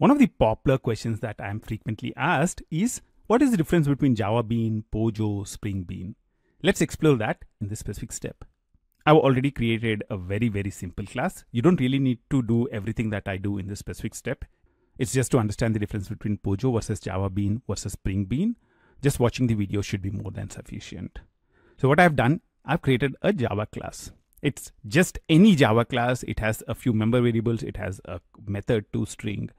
One of the popular questions that I'm frequently asked is what is the difference between Java Bean, Pojo, Spring Bean? Let's explore that in this specific step. I've already created a very, very simple class. You don't really need to do everything that I do in this specific step. It's just to understand the difference between Pojo versus Java Bean versus Spring Bean. Just watching the video should be more than sufficient. So what I've done, I've created a Java class. It's just any Java class. It has a few member variables. It has a method to string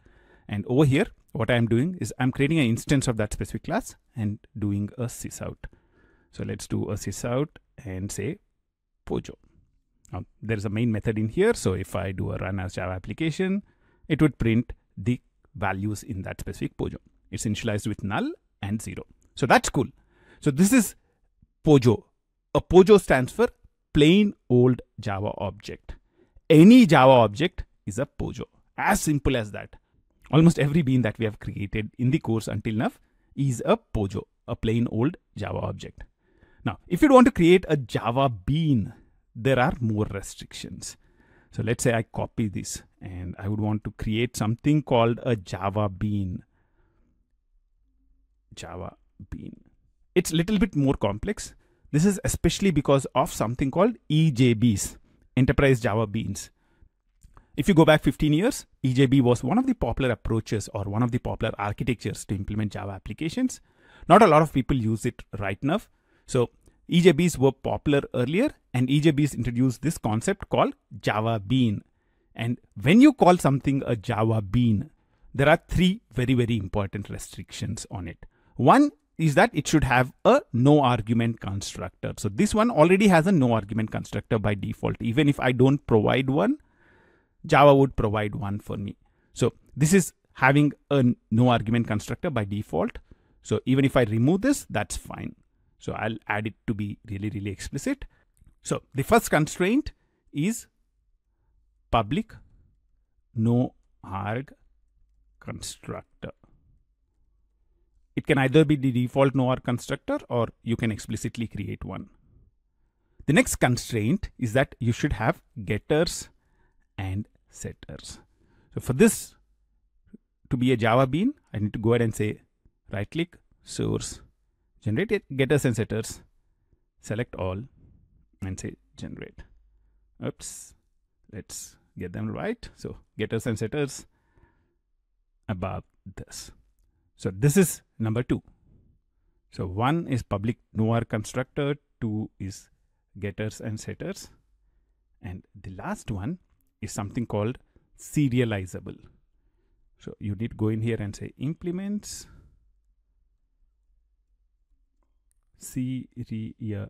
and over here, what I'm doing is I'm creating an instance of that specific class and doing a sysout. So let's do a sysout and say Pojo. Now there is a main method in here. So if I do a run as Java application, it would print the values in that specific Pojo. It's initialized with null and zero. So that's cool. So this is Pojo. A Pojo stands for plain old Java object. Any Java object is a Pojo. As simple as that. Almost every bean that we have created in the course until now is a Pojo, a plain old Java object. Now, if you want to create a Java bean, there are more restrictions. So let's say I copy this and I would want to create something called a Java bean. Java bean. It's a little bit more complex. This is especially because of something called EJBs, Enterprise Java Beans. If you go back 15 years, EJB was one of the popular approaches or one of the popular architectures to implement Java applications. Not a lot of people use it right now. So EJBs were popular earlier and EJBs introduced this concept called Java Bean. And when you call something a Java Bean, there are three very, very important restrictions on it. One is that it should have a no argument constructor. So this one already has a no argument constructor by default. Even if I don't provide one, Java would provide one for me. So this is having a no argument constructor by default. So even if I remove this, that's fine. So I'll add it to be really, really explicit. So the first constraint is public no arg constructor. It can either be the default no arg constructor or you can explicitly create one. The next constraint is that you should have getters and setters. So for this to be a Java bean, I need to go ahead and say right click, source, generate getters and setters, select all and say generate. Oops, let's get them right. So getters and setters above this. So this is number two. So one is public no arg constructor, two is getters and setters. And the last one is something called serializable. So you need to go in here and say implements serializable.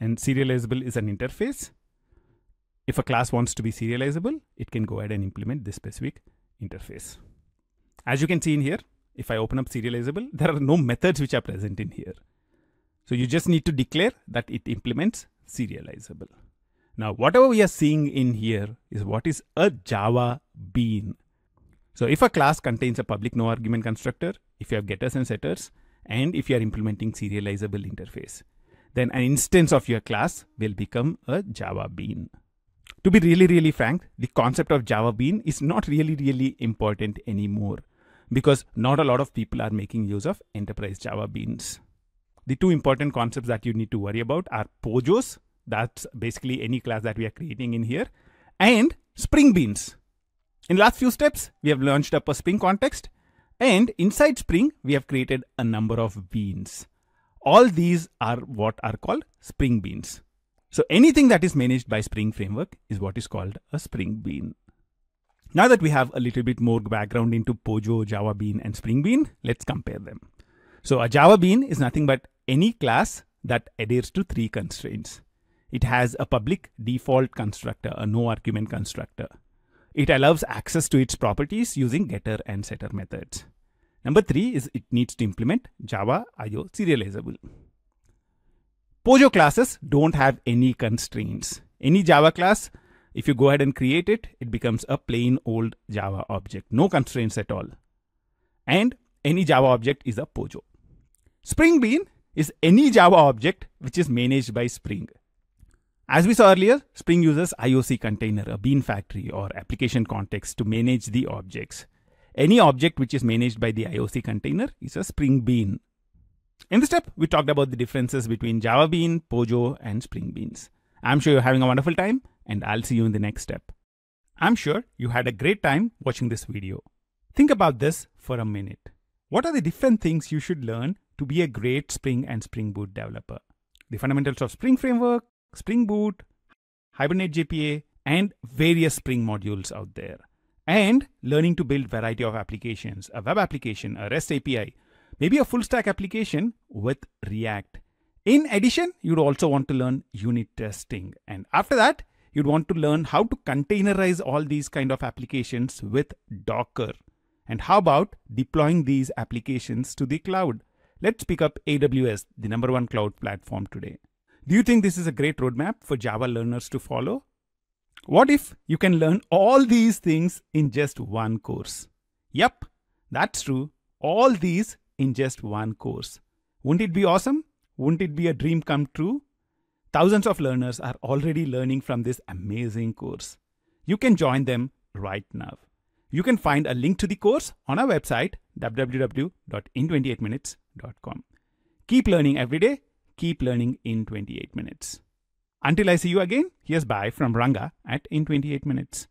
And serializable is an interface. If a class wants to be serializable, it can go ahead and implement this specific interface. As you can see in here, if I open up serializable, there are no methods which are present in here. So you just need to declare that it implements serializable. Now, whatever we are seeing in here is what is a Java bean. So if a class contains a public no argument constructor, if you have getters and setters, and if you are implementing serializable interface, then an instance of your class will become a Java bean. To be really, really frank, the concept of Java bean is not really, really important anymore because not a lot of people are making use of enterprise Java beans. The two important concepts that you need to worry about are POJOs that's basically any class that we are creating in here. And Spring Beans. In last few steps, we have launched up a Spring context. And inside Spring, we have created a number of beans. All these are what are called Spring Beans. So anything that is managed by Spring Framework is what is called a Spring Bean. Now that we have a little bit more background into Pojo, Java Bean, and Spring Bean, let's compare them. So a Java Bean is nothing but any class that adheres to three constraints. It has a public default constructor, a no argument constructor. It allows access to its properties using getter and setter methods. Number three is it needs to implement Java IO serializable. Pojo classes don't have any constraints. Any Java class, if you go ahead and create it, it becomes a plain old Java object. No constraints at all. And any Java object is a Pojo. Spring Bean is any Java object which is managed by Spring. As we saw earlier, Spring uses IOC container, a bean factory or application context to manage the objects. Any object which is managed by the IOC container is a Spring Bean. In this step, we talked about the differences between Java Bean, Pojo, and Spring Beans. I'm sure you're having a wonderful time, and I'll see you in the next step. I'm sure you had a great time watching this video. Think about this for a minute. What are the different things you should learn to be a great Spring and Spring Boot developer? The fundamentals of Spring Framework, Spring Boot, Hibernate JPA, and various Spring modules out there. And learning to build variety of applications, a web application, a REST API, maybe a full stack application with React. In addition, you'd also want to learn unit testing. And after that, you'd want to learn how to containerize all these kind of applications with Docker. And how about deploying these applications to the cloud? Let's pick up AWS, the number one cloud platform today. Do you think this is a great roadmap for Java learners to follow? What if you can learn all these things in just one course? Yep, that's true. All these in just one course. Wouldn't it be awesome? Wouldn't it be a dream come true? Thousands of learners are already learning from this amazing course. You can join them right now. You can find a link to the course on our website www.in28minutes.com. Keep learning every day keep learning in 28 minutes. Until I see you again, here's bye from Ranga at In 28 Minutes.